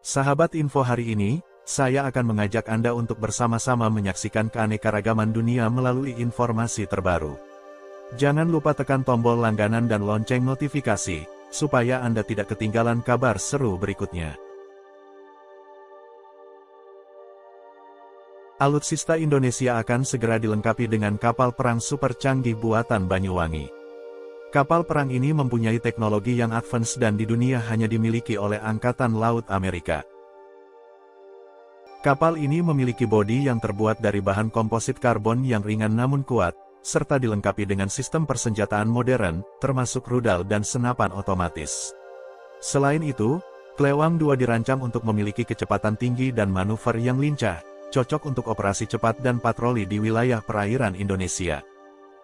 Sahabat info hari ini, saya akan mengajak Anda untuk bersama-sama menyaksikan keanekaragaman dunia melalui informasi terbaru. Jangan lupa tekan tombol langganan dan lonceng notifikasi, supaya Anda tidak ketinggalan kabar seru berikutnya. Alutsista Indonesia akan segera dilengkapi dengan kapal perang super canggih buatan Banyuwangi. Kapal perang ini mempunyai teknologi yang advance dan di dunia hanya dimiliki oleh Angkatan Laut Amerika. Kapal ini memiliki bodi yang terbuat dari bahan komposit karbon yang ringan namun kuat, serta dilengkapi dengan sistem persenjataan modern, termasuk rudal dan senapan otomatis. Selain itu, Klewang 2 dirancang untuk memiliki kecepatan tinggi dan manuver yang lincah, cocok untuk operasi cepat dan patroli di wilayah perairan Indonesia.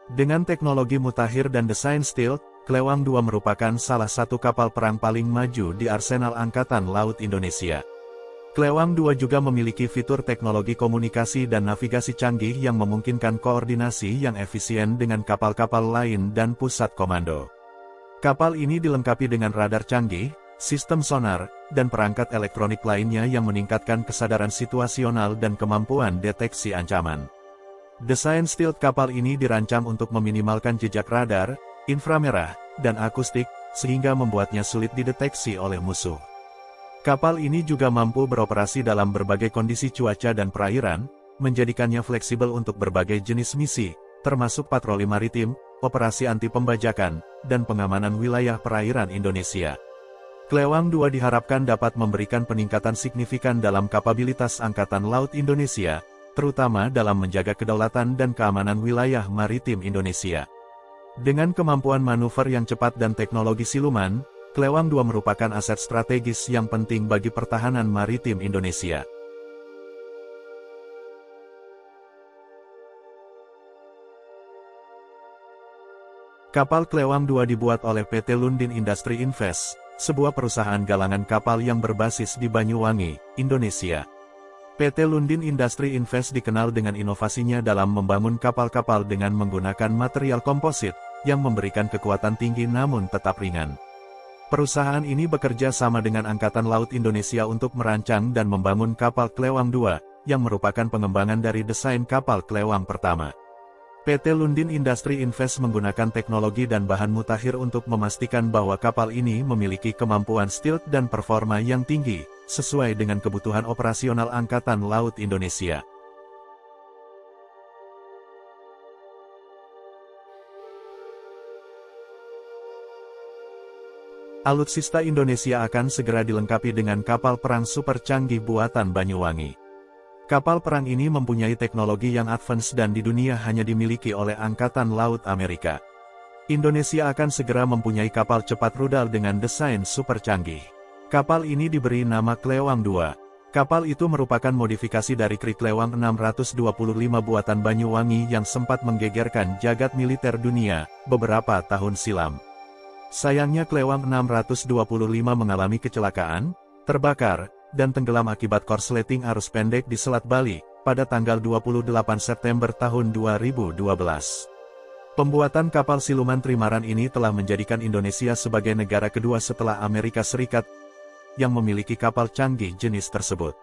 Dengan teknologi mutakhir dan desain stealth, Klewang 2 merupakan salah satu kapal perang paling maju di arsenal Angkatan Laut Indonesia. Klewang 2 juga memiliki fitur teknologi komunikasi dan navigasi canggih yang memungkinkan koordinasi yang efisien dengan kapal-kapal lain dan pusat komando. Kapal ini dilengkapi dengan radar canggih, sistem sonar, dan perangkat elektronik lainnya yang meningkatkan kesadaran situasional dan kemampuan deteksi ancaman. Desain stealth kapal ini dirancang untuk meminimalkan jejak radar, inframerah, dan akustik, sehingga membuatnya sulit dideteksi oleh musuh. Kapal ini juga mampu beroperasi dalam berbagai kondisi cuaca dan perairan, menjadikannya fleksibel untuk berbagai jenis misi, termasuk patroli maritim, operasi anti pembajakan, dan pengamanan wilayah perairan Indonesia. Klewang 2 diharapkan dapat memberikan peningkatan signifikan dalam kapabilitas Angkatan Laut Indonesia, terutama dalam menjaga kedaulatan dan keamanan wilayah maritim Indonesia. Dengan kemampuan manuver yang cepat dan teknologi siluman, Klewang 2 merupakan aset strategis yang penting bagi pertahanan maritim Indonesia. Kapal Klewang 2 dibuat oleh PT Lundin Industry Invest, sebuah perusahaan galangan kapal yang berbasis di Banyuwangi, Indonesia. PT Lundin Industry Invest dikenal dengan inovasinya dalam membangun kapal-kapal dengan menggunakan material komposit, yang memberikan kekuatan tinggi namun tetap ringan. Perusahaan ini bekerja sama dengan Angkatan Laut Indonesia untuk merancang dan membangun kapal Klewang 2, yang merupakan pengembangan dari desain kapal Klewang pertama. PT Lundin Industry Invest menggunakan teknologi dan bahan mutakhir untuk memastikan bahwa kapal ini memiliki kemampuan stealth dan performa yang tinggi, sesuai dengan kebutuhan operasional Angkatan Laut Indonesia. Alutsista Indonesia akan segera dilengkapi dengan kapal perang super canggih buatan Banyuwangi. Kapal perang ini mempunyai teknologi yang advance dan di dunia hanya dimiliki oleh Angkatan Laut Amerika. Indonesia akan segera mempunyai kapal cepat rudal dengan desain super canggih. Kapal ini diberi nama Klewang 2. Kapal itu merupakan modifikasi dari Kri Klewang 625 buatan Banyuwangi yang sempat menggegerkan jagat militer dunia, beberapa tahun silam. Sayangnya Klewang 625 mengalami kecelakaan, terbakar, dan tenggelam akibat korsleting arus pendek di Selat Bali, pada tanggal 28 September tahun 2012. Pembuatan kapal siluman Trimaran ini telah menjadikan Indonesia sebagai negara kedua setelah Amerika Serikat yang memiliki kapal canggih jenis tersebut.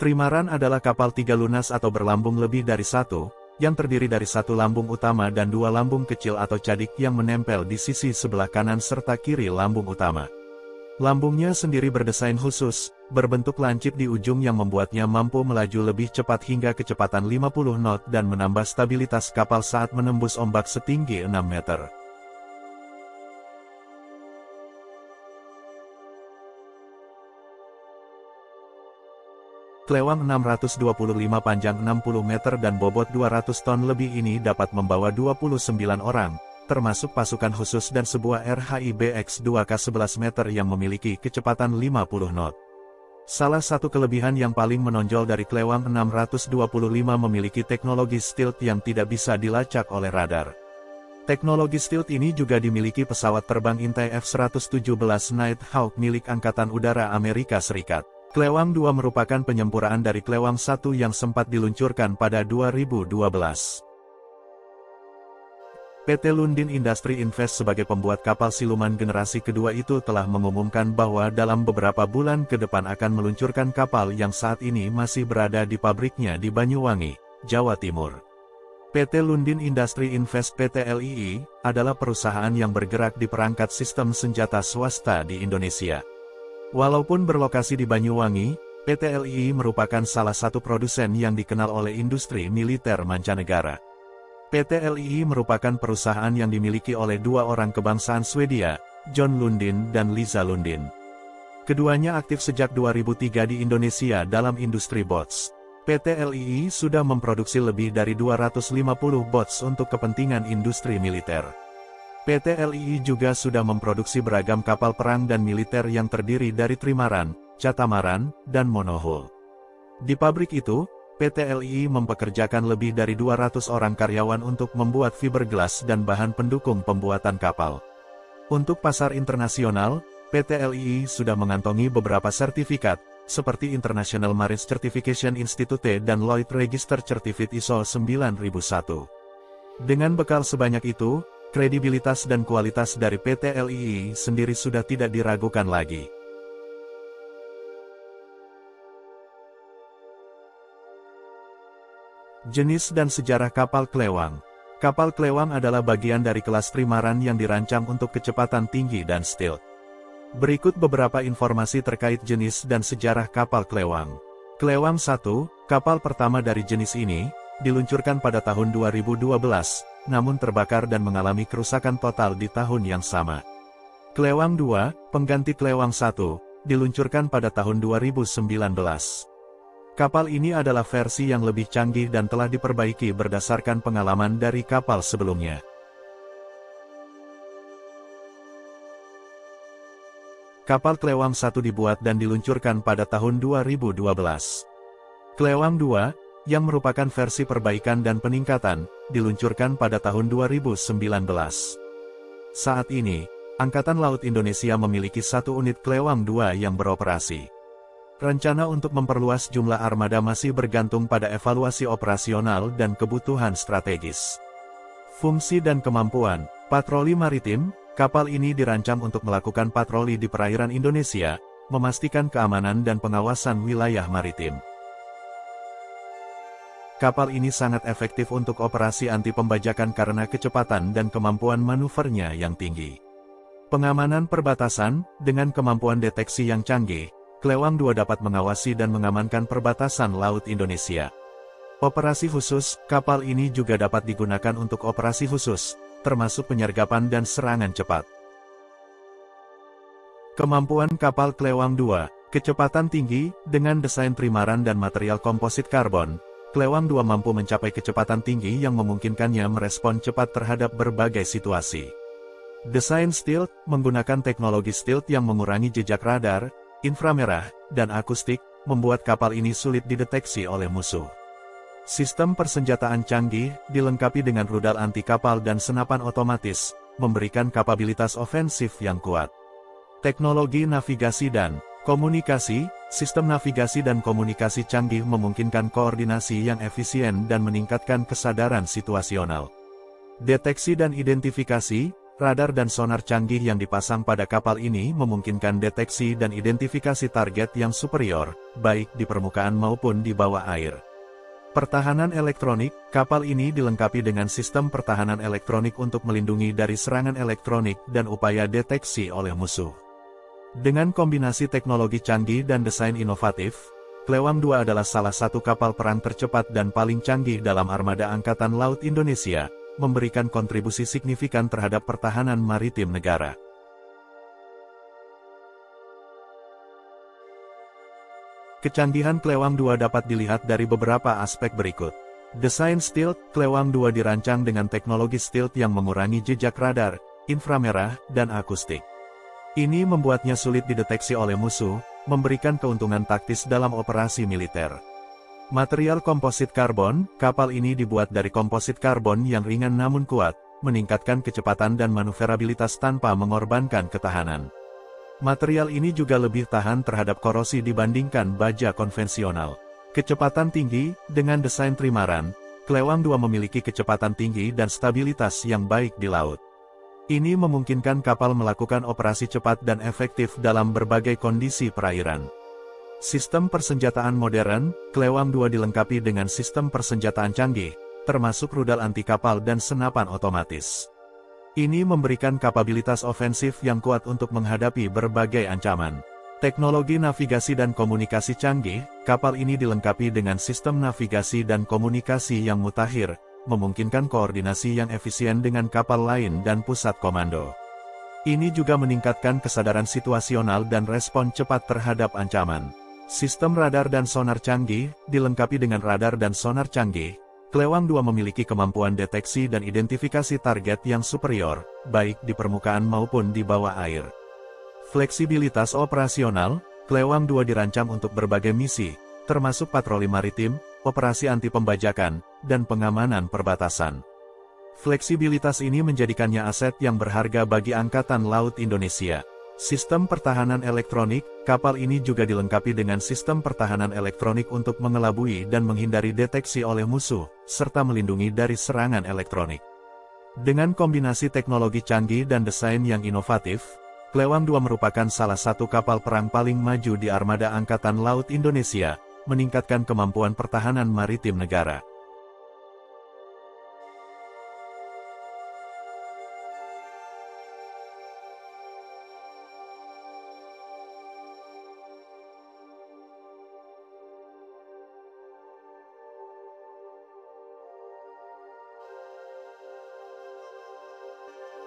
Trimaran adalah kapal tiga lunas atau berlambung lebih dari satu, yang terdiri dari satu lambung utama dan dua lambung kecil atau cadik yang menempel di sisi sebelah kanan serta kiri lambung utama. Lambungnya sendiri berdesain khusus, berbentuk lancip di ujung yang membuatnya mampu melaju lebih cepat hingga kecepatan 50 knot dan menambah stabilitas kapal saat menembus ombak setinggi 6 meter. Klewang 625 panjang 60 meter dan bobot 200 ton lebih ini dapat membawa 29 orang, termasuk pasukan khusus dan sebuah RHIBX 2K 11 meter yang memiliki kecepatan 50 knot. Salah satu kelebihan yang paling menonjol dari Klewang 625 memiliki teknologi stealth yang tidak bisa dilacak oleh radar. Teknologi stealth ini juga dimiliki pesawat terbang intai F-117 Nighthawk milik Angkatan Udara Amerika Serikat. Klewang 2 merupakan penyempurnaan dari Klewang 1 yang sempat diluncurkan pada 2012. PT Lundin Industry Invest sebagai pembuat kapal siluman generasi kedua itu telah mengumumkan bahwa dalam beberapa bulan ke depan akan meluncurkan kapal yang saat ini masih berada di pabriknya di Banyuwangi, Jawa Timur. PT Lundin Industry Invest PT LII, adalah perusahaan yang bergerak di perangkat sistem senjata swasta di Indonesia. Walaupun berlokasi di Banyuwangi, PT LII merupakan salah satu produsen yang dikenal oleh industri militer mancanegara. PT LII merupakan perusahaan yang dimiliki oleh dua orang kebangsaan Swedia, John Lundin dan Lisa Lundin. Keduanya aktif sejak 2003 di Indonesia dalam industri bots. PT LII sudah memproduksi lebih dari 250 bots untuk kepentingan industri militer. PT LII juga sudah memproduksi beragam kapal perang dan militer yang terdiri dari trimaran, catamaran, dan monohull. Di pabrik itu, PT LII mempekerjakan lebih dari 200 orang karyawan untuk membuat fiberglass dan bahan pendukung pembuatan kapal. Untuk pasar internasional, PT LII sudah mengantongi beberapa sertifikat, seperti International Marine Certification Institute dan Lloyd Register Certificate ISO 9001. Dengan bekal sebanyak itu, kredibilitas dan kualitas dari PT LII sendiri sudah tidak diragukan lagi. Jenis dan sejarah kapal kelewang. Kapal kelewang adalah bagian dari kelas trimaran yang dirancang untuk kecepatan tinggi dan stealth. Berikut beberapa informasi terkait jenis dan sejarah kapal kelewang. Kelewang 1, kapal pertama dari jenis ini, diluncurkan pada tahun 2012, namun terbakar dan mengalami kerusakan total di tahun yang sama. Kelewang 2, pengganti Kelewang 1, diluncurkan pada tahun 2019. Kapal ini adalah versi yang lebih canggih dan telah diperbaiki berdasarkan pengalaman dari kapal sebelumnya. Kapal Klewang 1 dibuat dan diluncurkan pada tahun 2012. Klewang 2, yang merupakan versi perbaikan dan peningkatan, diluncurkan pada tahun 2019. Saat ini, Angkatan Laut Indonesia memiliki satu unit Klewang 2 yang beroperasi. Rencana untuk memperluas jumlah armada masih bergantung pada evaluasi operasional dan kebutuhan strategis. Fungsi dan kemampuan, patroli maritim, kapal ini dirancang untuk melakukan patroli di perairan Indonesia, memastikan keamanan dan pengawasan wilayah maritim. Kapal ini sangat efektif untuk operasi anti pembajakan karena kecepatan dan kemampuan manuvernya yang tinggi. Pengamanan perbatasan, dengan kemampuan deteksi yang canggih, Klewang 2 dapat mengawasi dan mengamankan perbatasan Laut Indonesia. Operasi khusus, kapal ini juga dapat digunakan untuk operasi khusus, termasuk penyergapan dan serangan cepat. Kemampuan kapal Klewang 2, kecepatan tinggi, dengan desain trimaran dan material komposit karbon, Klewang 2 mampu mencapai kecepatan tinggi yang memungkinkannya merespon cepat terhadap berbagai situasi. Desain stealth, menggunakan teknologi stealth yang mengurangi jejak radar, inframerah, dan akustik, membuat kapal ini sulit dideteksi oleh musuh. Sistem persenjataan canggih, dilengkapi dengan rudal anti kapal dan senapan otomatis, memberikan kapabilitas ofensif yang kuat. Teknologi navigasi dan komunikasi, sistem navigasi dan komunikasi canggih memungkinkan koordinasi yang efisien dan meningkatkan kesadaran situasional. Deteksi dan identifikasi, Radar dan sonar canggih yang dipasang pada kapal ini memungkinkan deteksi dan identifikasi target yang superior, baik di permukaan maupun di bawah air. Pertahanan elektronik, kapal ini dilengkapi dengan sistem pertahanan elektronik untuk melindungi dari serangan elektronik dan upaya deteksi oleh musuh. Dengan kombinasi teknologi canggih dan desain inovatif, Klewang 2 adalah salah satu kapal perang tercepat dan paling canggih dalam armada Angkatan Laut Indonesia, memberikan kontribusi signifikan terhadap pertahanan maritim negara. Kecanggihan Klewang 2 dapat dilihat dari beberapa aspek berikut. Desain stealth, Klewang 2 dirancang dengan teknologi stealth yang mengurangi jejak radar, inframerah, dan akustik. Ini membuatnya sulit dideteksi oleh musuh, memberikan keuntungan taktis dalam operasi militer. Material komposit karbon, kapal ini dibuat dari komposit karbon yang ringan namun kuat, meningkatkan kecepatan dan manuverabilitas tanpa mengorbankan ketahanan. Material ini juga lebih tahan terhadap korosi dibandingkan baja konvensional. Kecepatan tinggi, dengan desain trimaran, Kelewang 2 memiliki kecepatan tinggi dan stabilitas yang baik di laut. Ini memungkinkan kapal melakukan operasi cepat dan efektif dalam berbagai kondisi perairan. Sistem persenjataan modern, Kelewang 2 dilengkapi dengan sistem persenjataan canggih, termasuk rudal anti kapal dan senapan otomatis. Ini memberikan kapabilitas ofensif yang kuat untuk menghadapi berbagai ancaman. Teknologi navigasi dan komunikasi canggih, kapal ini dilengkapi dengan sistem navigasi dan komunikasi yang mutakhir, memungkinkan koordinasi yang efisien dengan kapal lain dan pusat komando. Ini juga meningkatkan kesadaran situasional dan respon cepat terhadap ancaman. Sistem radar dan sonar canggih, dilengkapi dengan radar dan sonar canggih, Kelewang 2 memiliki kemampuan deteksi dan identifikasi target yang superior, baik di permukaan maupun di bawah air. Fleksibilitas operasional, Kelewang 2 dirancang untuk berbagai misi, termasuk patroli maritim, operasi anti pembajakan, dan pengamanan perbatasan. Fleksibilitas ini menjadikannya aset yang berharga bagi Angkatan Laut Indonesia. Sistem pertahanan elektronik, kapal ini juga dilengkapi dengan sistem pertahanan elektronik untuk mengelabui dan menghindari deteksi oleh musuh, serta melindungi dari serangan elektronik. Dengan kombinasi teknologi canggih dan desain yang inovatif, Klewang 2 merupakan salah satu kapal perang paling maju di armada Angkatan Laut Indonesia, meningkatkan kemampuan pertahanan maritim negara.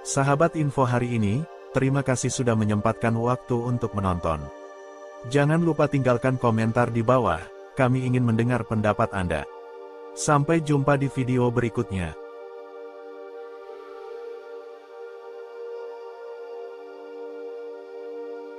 Sahabat info hari ini, Terima kasih sudah menyempatkan waktu untuk menonton. Jangan lupa tinggalkan komentar di bawah, kami ingin mendengar pendapat Anda. Sampai jumpa di video berikutnya.